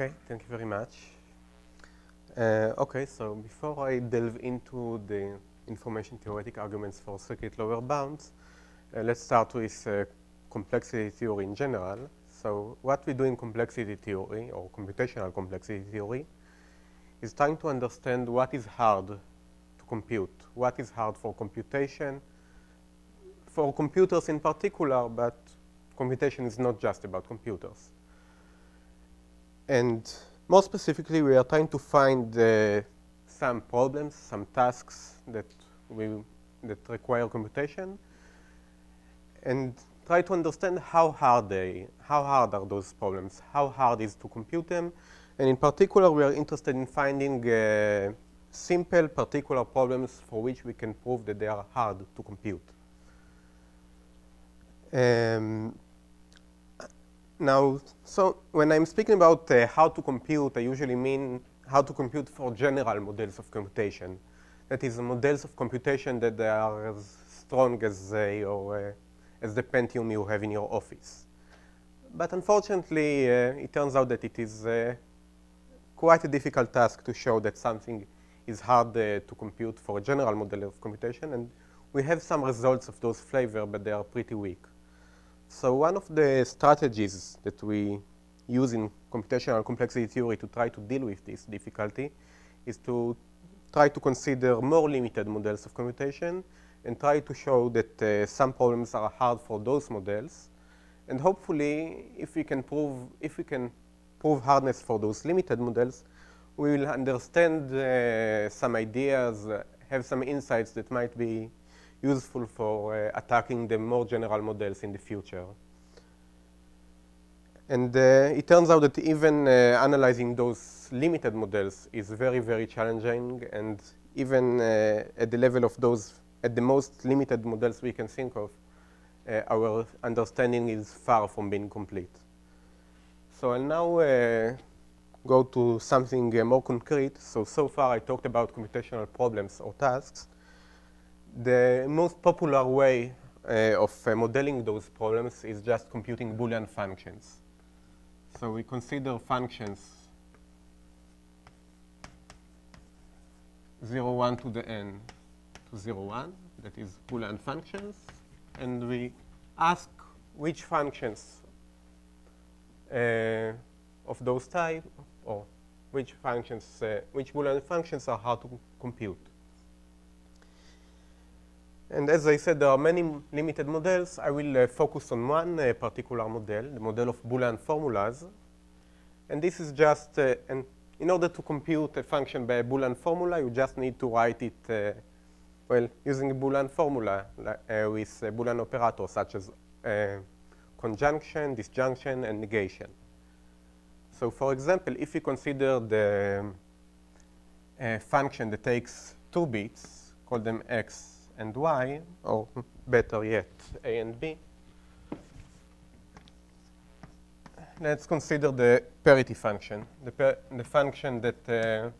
Okay, thank you very much. Uh, okay, so before I delve into the information theoretic arguments for circuit lower bounds, uh, let's start with uh, complexity theory in general. So what we do in complexity theory or computational complexity theory is trying to understand what is hard to compute, what is hard for computation, for computers in particular, but computation is not just about computers. And more specifically, we are trying to find uh, some problems, some tasks that, we, that require computation, and try to understand how hard they, how hard are those problems, how hard is to compute them, and in particular, we are interested in finding uh, simple particular problems for which we can prove that they are hard to compute. Um, now, so when I'm speaking about uh, how to compute, I usually mean how to compute for general models of computation. That is, models of computation that they are as strong as, your, uh, as the Pentium you have in your office. But unfortunately, uh, it turns out that it is uh, quite a difficult task to show that something is hard uh, to compute for a general model of computation. And we have some results of those flavor, but they are pretty weak. So one of the strategies that we use in computational complexity theory to try to deal with this difficulty is to try to consider more limited models of computation and try to show that uh, some problems are hard for those models. And hopefully, if we can prove, if we can prove hardness for those limited models, we will understand uh, some ideas, uh, have some insights that might be useful for uh, attacking the more general models in the future. And uh, it turns out that even uh, analyzing those limited models is very, very challenging. And even uh, at the level of those, at the most limited models we can think of, uh, our understanding is far from being complete. So I'll now uh, go to something more concrete. So, so far I talked about computational problems or tasks the most popular way uh, of uh, modeling those problems is just computing Boolean functions. So we consider functions 0, 1 to the n to 0, 1, that is Boolean functions, and we ask which functions uh, of those type, or which functions, uh, which Boolean functions are hard to compute. And as I said, there are many limited models. I will uh, focus on one uh, particular model, the model of Boolean formulas. And this is just, uh, and in order to compute a function by a Boolean formula, you just need to write it, uh, well, using a Boolean formula uh, with a Boolean operator such as uh, conjunction, disjunction, and negation. So for example, if you consider the function that takes two bits, call them x and y, or better yet, a and b. Let's consider the parity function, the, the function that uh,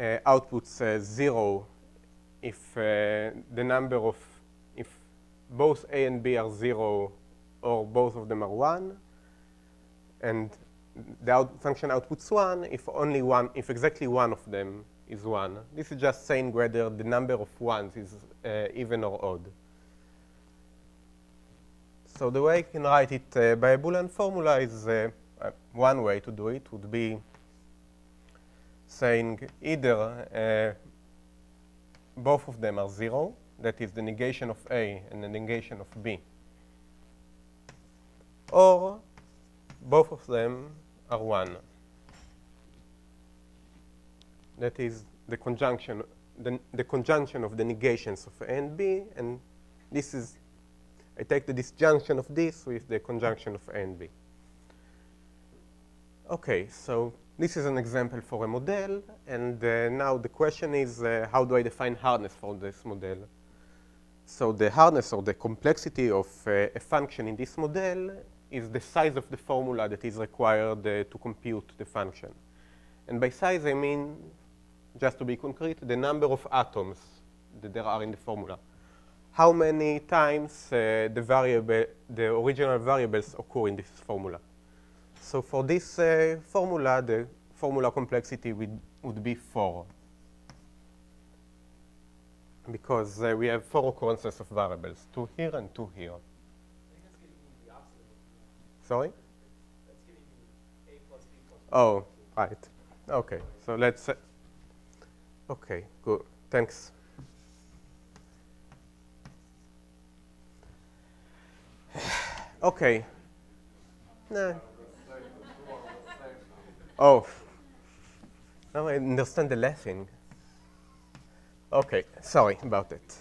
uh, outputs uh, 0 if uh, the number of, if both a and b are 0 or both of them are 1, and the out function outputs 1 if only one, if exactly one of them is 1. This is just saying whether the number of ones is uh, even or odd. So the way I can write it uh, by a Boolean formula is uh, uh one way to do it would be saying either uh, both of them are 0, that is the negation of A and the negation of B, or both of them are 1 that is the conjunction, the, the conjunction of the negations of A and B, and this is, I take the disjunction of this with the conjunction of A and B. Okay, so this is an example for a model, and uh, now the question is, uh, how do I define hardness for this model? So the hardness or the complexity of uh, a function in this model is the size of the formula that is required uh, to compute the function. And by size, I mean just to be concrete, the number of atoms that there are in the formula. How many times uh, the variable, the original variables occur in this formula. so for this uh, formula, the formula complexity would, would be 4 because uh, we have four occurrences of variables, two here and two here. Sorry? Oh, right. Okay, so let's. Okay, good. Thanks. okay. No. Oh. Now I understand the laughing. Okay, sorry about it.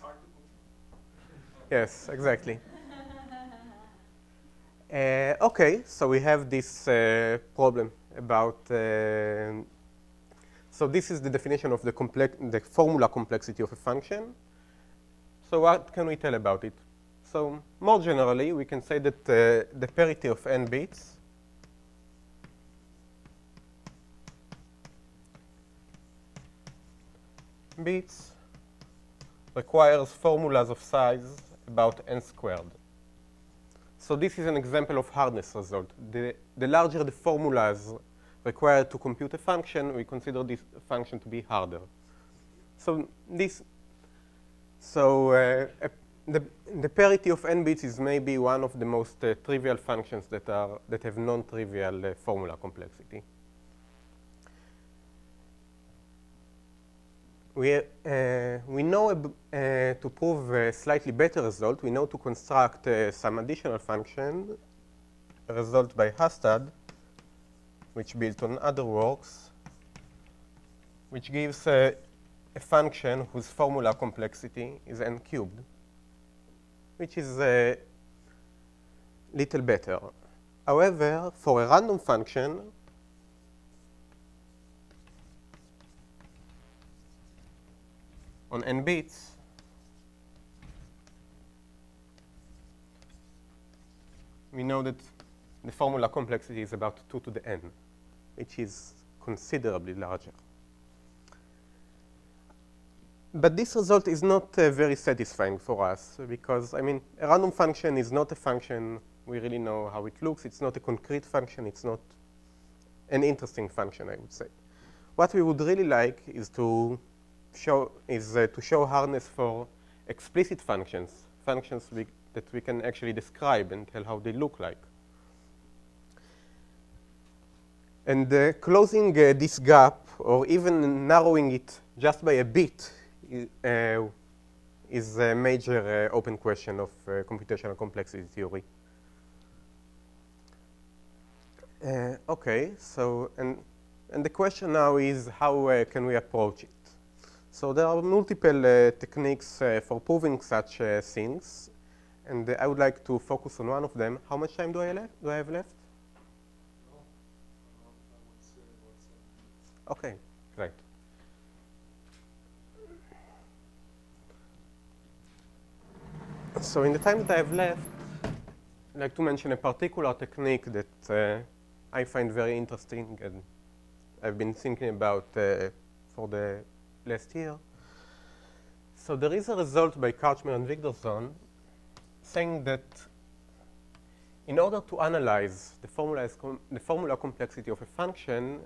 Yes, exactly. Uh, okay, so we have this uh, problem about. Uh, so this is the definition of the complex, the formula complexity of a function. So what can we tell about it? So more generally, we can say that uh, the parity of n bits bits requires formulas of size about n squared. So this is an example of hardness result. The, the larger the formulas required to compute a function, we consider this function to be harder. So this, so uh, the, the parity of n bits is maybe one of the most uh, trivial functions that are that have non-trivial uh, formula complexity. we, uh, we know uh, to prove a slightly better result, we know to construct uh, some additional function, result by Hastad, which built on other works, which gives a function whose formula complexity is n cubed, which is a little better. However, for a random function, on n bits, we know that the formula complexity is about 2 to the n, which is considerably larger. But this result is not uh, very satisfying for us because, I mean, a random function is not a function we really know how it looks. It's not a concrete function. It's not an interesting function, I would say. What we would really like is to show is uh, to show hardness for explicit functions, functions we, that we can actually describe and tell how they look like. And uh, closing uh, this gap, or even narrowing it just by a bit, uh, is a major uh, open question of uh, computational complexity theory. okay, so and and the question now is how can we approach it? So there are multiple uh, techniques uh, for proving such uh, things, and I would like to focus on one of them. How much time do I. Do I have left? Okay, great. So in the time that I have left, I'd like to mention a particular technique that uh, I find very interesting and I've been thinking about uh, for the last year. So there is a result by Karchmer and Wigderson saying that in order to analyze the formula, the formula complexity of a function,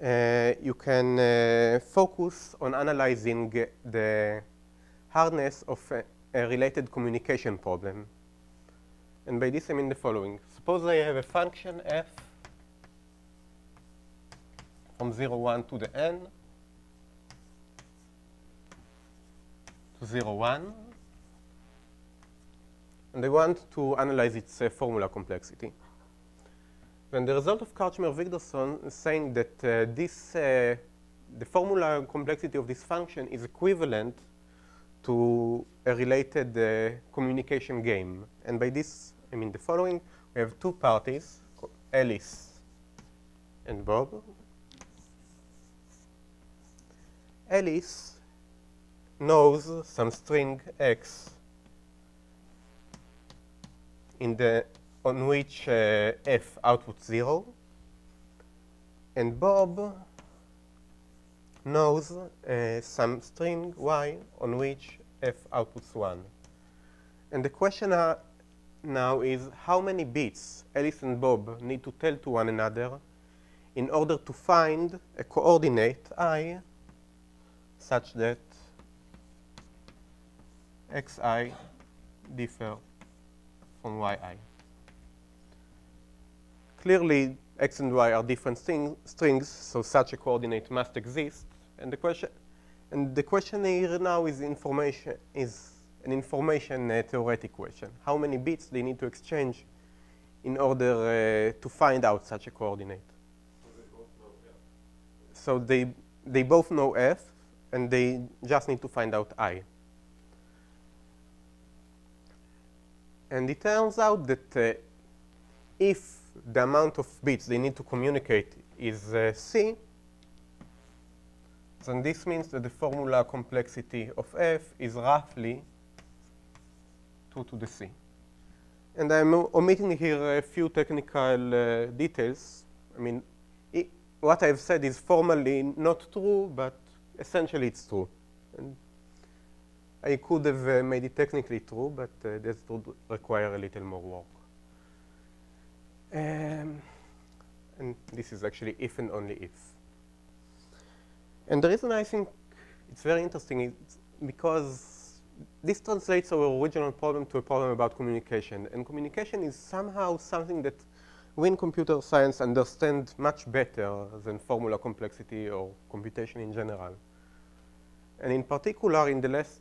you can uh, focus on analyzing the hardness of a, a, related communication problem. And by this I mean the following. Suppose I have a function f from 0, 1 to the n, to 0, 1. And I want to analyze its uh, formula complexity. Then the result of Karchmer-Wigderson is saying that uh, this, uh, the formula complexity of this function is equivalent to a related uh, communication game. And by this, I mean the following. We have two parties, Alice and Bob. Alice knows some string x in the on which uh, f outputs 0 and Bob knows uh, some string y on which f outputs 1. And the question are, now is how many bits Alice and Bob need to tell to one another in order to find a coordinate i such that xi differ from yi. Clearly, x and y are different strings, so such a coordinate must exist. And the question, and the question here now is information is an information uh, theoretic question. How many bits they need to exchange in order uh, to find out such a coordinate? So they, they both know f, and they just need to find out i. And it turns out that uh, if the amount of bits they need to communicate is uh, c, then this means that the formula complexity of f is roughly 2 to the c. And I'm omitting here a few technical uh, details. I mean, it, what I've said is formally not true, but essentially it's true. And I could have uh, made it technically true, but uh, this would require a little more work. Um, and this is actually if and only if. And the reason I think it's very interesting is because this translates our original problem to a problem about communication. And communication is somehow something that we in computer science understand much better than formula complexity or computation in general. And in particular, in the last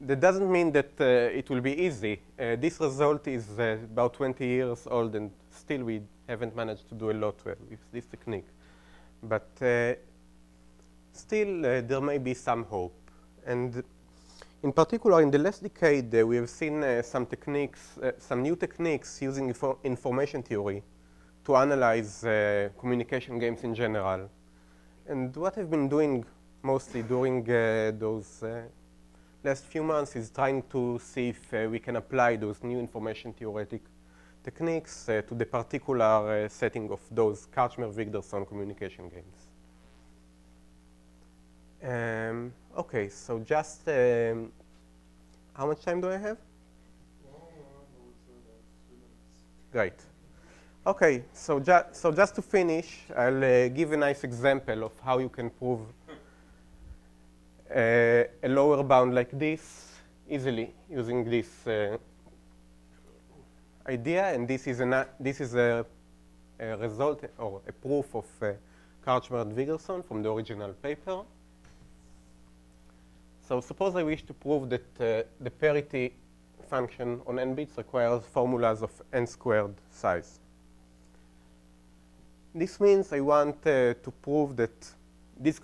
that doesn't mean that uh, it will be easy. Uh, this result is uh, about 20 years old, and still we haven't managed to do a lot with this technique. But uh, still, uh, there may be some hope. And in particular, in the last decade, uh, we have seen some techniques, some new techniques using infor information theory to analyze communication games in general. And what I've been doing mostly during those last few months is trying to see if uh, we can apply those new information theoretic techniques uh, to the particular uh, setting of those Karchmer-Wigderson communication games. Um, okay, so just um, how much time do I have? Great. Okay, so, ju so just to finish, I'll uh, give a nice example of how you can prove a lower bound like this easily using this uh, idea, and this is, a this is a, a, result or a proof of uh, Karchmer and from the original paper. So suppose I wish to prove that uh, the parity function on n bits requires formulas of n squared size. This means I want uh, to prove that this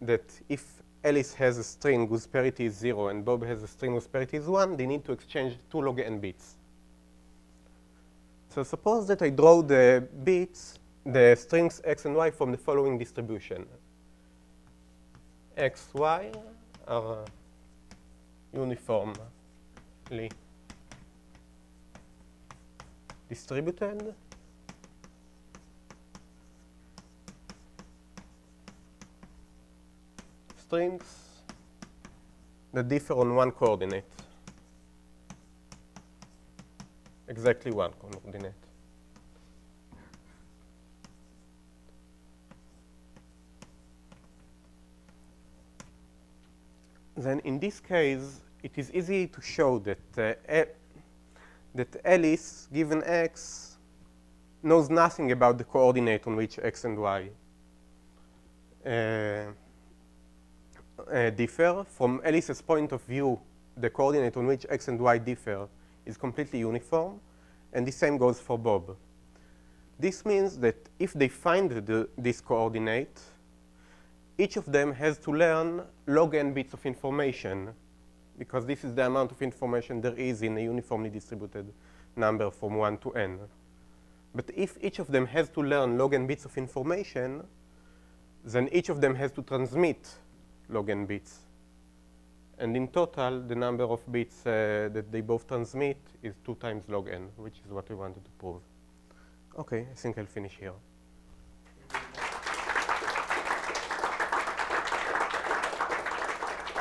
that if Alice has a string whose parity is 0 and Bob has a string whose parity is 1, they need to exchange 2 log n bits. So suppose that I draw the bits, the strings x and y from the following distribution. x, y are uniformly distributed. Strings that differ on one coordinate. Exactly one coordinate. Then in this case, it is easy to show that uh, that Alice, given x, knows nothing about the coordinate on which x and y uh, uh, differ. From Alice's point of view, the coordinate on which x and y differ is completely uniform, and the same goes for Bob. This means that if they find the, this coordinate, each of them has to learn log n bits of information, because this is the amount of information there is in a uniformly distributed number from 1 to n. But if each of them has to learn log n bits of information, then each of them has to transmit log n bits. And in total, the number of bits uh, that they both transmit is 2 times log n, which is what we wanted to prove. Okay, I think I'll finish here.